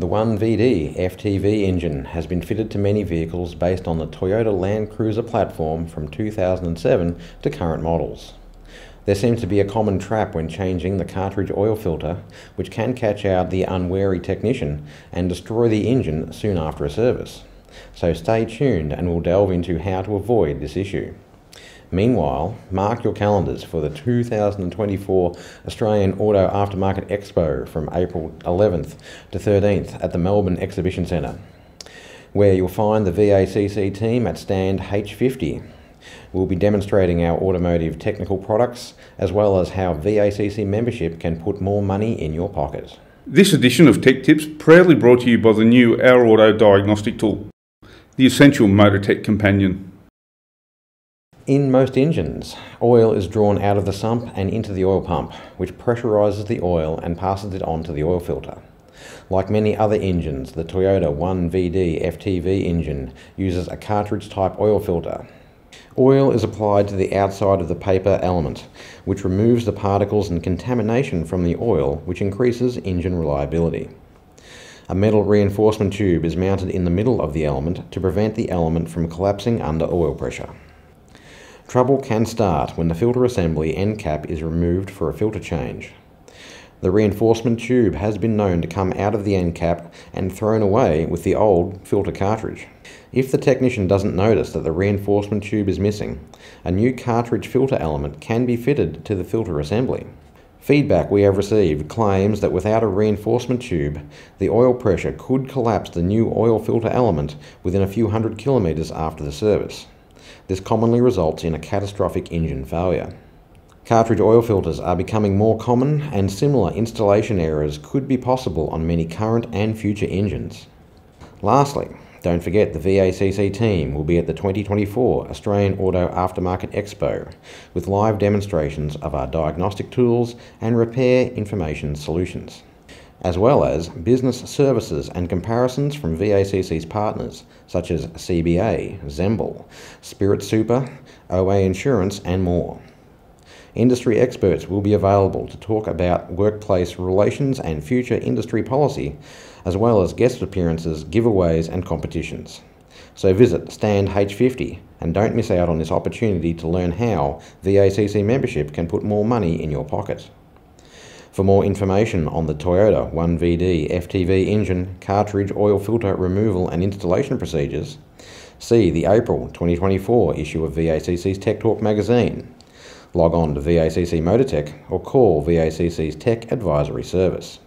The 1VD FTV engine has been fitted to many vehicles based on the Toyota Land Cruiser platform from 2007 to current models. There seems to be a common trap when changing the cartridge oil filter, which can catch out the unwary technician and destroy the engine soon after a service. So stay tuned and we'll delve into how to avoid this issue. Meanwhile, mark your calendars for the 2024 Australian Auto Aftermarket Expo from April 11th to 13th at the Melbourne Exhibition Centre, where you'll find the VACC team at stand H50. We'll be demonstrating our automotive technical products as well as how VACC membership can put more money in your pocket. This edition of Tech Tips proudly brought to you by the new Our Auto diagnostic tool, the essential motor tech companion. In most engines, oil is drawn out of the sump and into the oil pump, which pressurizes the oil and passes it on to the oil filter. Like many other engines, the Toyota 1VD FTV engine uses a cartridge type oil filter. Oil is applied to the outside of the paper element, which removes the particles and contamination from the oil, which increases engine reliability. A metal reinforcement tube is mounted in the middle of the element to prevent the element from collapsing under oil pressure. Trouble can start when the filter assembly end cap is removed for a filter change. The reinforcement tube has been known to come out of the end cap and thrown away with the old filter cartridge. If the technician doesn't notice that the reinforcement tube is missing, a new cartridge filter element can be fitted to the filter assembly. Feedback we have received claims that without a reinforcement tube, the oil pressure could collapse the new oil filter element within a few hundred kilometres after the service. This commonly results in a catastrophic engine failure. Cartridge oil filters are becoming more common and similar installation errors could be possible on many current and future engines. Lastly, don't forget the VACC team will be at the 2024 Australian Auto Aftermarket Expo with live demonstrations of our diagnostic tools and repair information solutions as well as business services and comparisons from VACC's partners such as CBA, Zembl, Spirit Super, OA Insurance, and more. Industry experts will be available to talk about workplace relations and future industry policy, as well as guest appearances, giveaways, and competitions. So visit Stand H50 and don't miss out on this opportunity to learn how VACC membership can put more money in your pocket. For more information on the Toyota 1VD FTV engine cartridge oil filter removal and installation procedures, see the April 2024 issue of VACC's Tech Talk magazine. Log on to VACC Motortech or call VACC's Tech Advisory Service.